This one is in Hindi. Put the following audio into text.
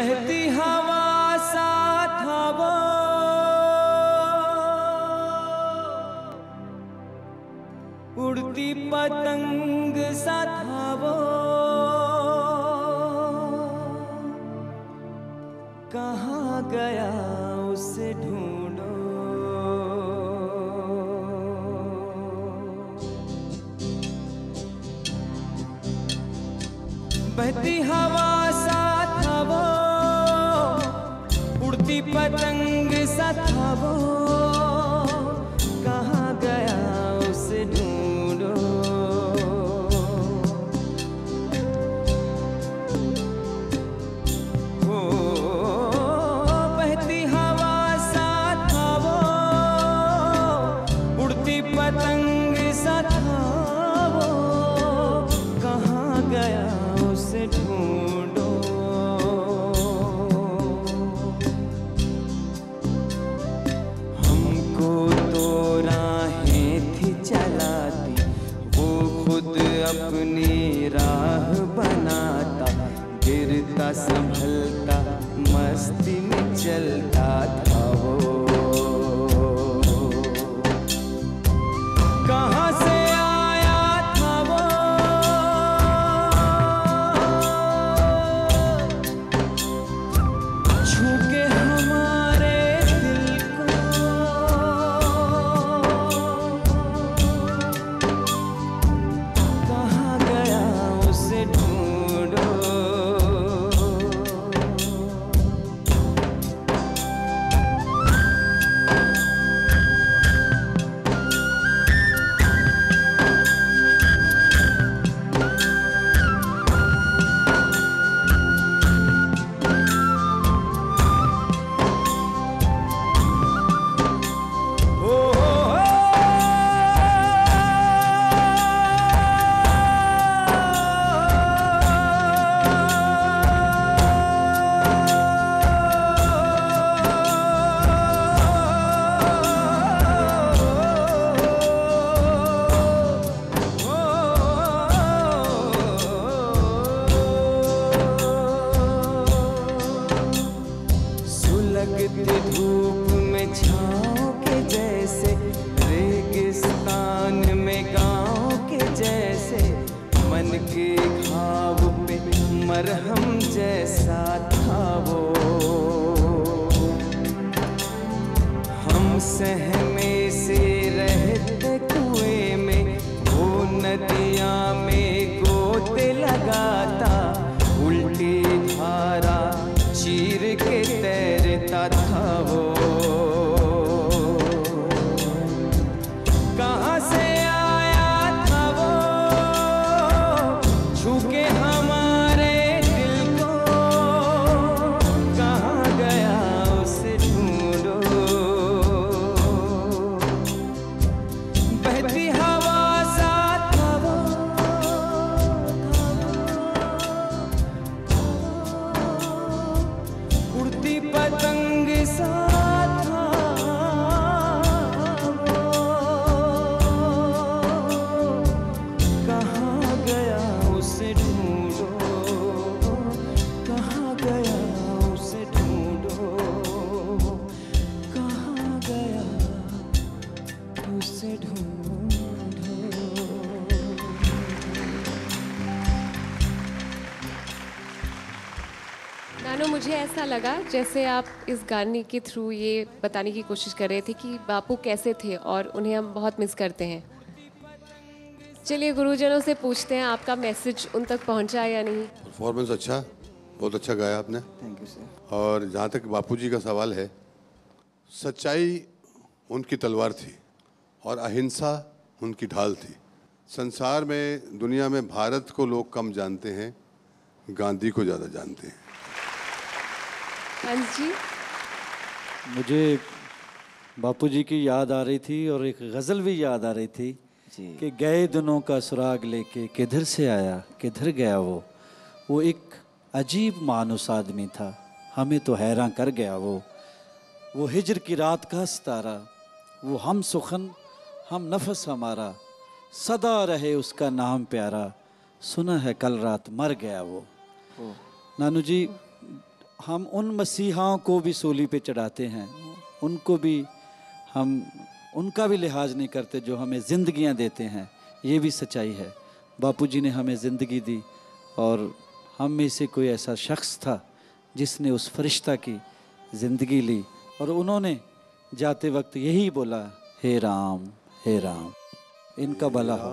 बहती हवा साथ हवा। उड़ती पतंग साथ हवा। कहाँ गया उसे ढूंढो? बहती हवा पतंग सा था कहाँ coração. हम सहमे से रहते कुएँ में, वो नदियाँ में गोते लगाता, उल्टी धारा चीर के मुझे ऐसा लगा जैसे आप इस गाने के थ्रू ये बताने की कोशिश कर रहे थे कि बापू कैसे थे और उन्हें हम बहुत मिस करते हैं। चलिए गुरुजनों से पूछते हैं आपका मैसेज उन तक पहुँचा या नहीं? परफॉर्मेंस अच्छा बहुत अच्छा गाया आपने। थैंक यू सर और जहाँ तक बापू जी का सवाल है सच्चाई उनकी तलवार थी और अहिंसा उनकी ढाल थी। संसार में दुनिया में भारत को लोग कम जानते हैं गांधी को ज़्यादा जानते हैं। हंस जी। मुझे बापूजी की याद आ रही थी और एक गज़ल भी याद आ रही थी कि गए दिनों का सुराग लेके किधर से आया किधर गया वो? वो एक अजीब मानुस आदमी था। हमें तो हैरान कर गया वो। वो हिजर की रात का सितारा वो हम सुखन हम नफस हमारा सदा रहे उसका नाम प्यारा सुना है कल रात मर गया वो। नानू जी हम उन मसीहाओं को भी सूली पे चढ़ाते हैं। उनको भी हम, उनका भी लिहाज नहीं करते जो हमें ज़िंदगियाँ देते हैं। ये भी सच्चाई है। बापू जी ने हमें ज़िंदगी दी और हम में से कोई ऐसा शख्स था जिसने उस फरिश्ता की ज़िंदगी ली और उन्होंने जाते वक्त यही बोला, हे राम हे राम, इनका भला हो।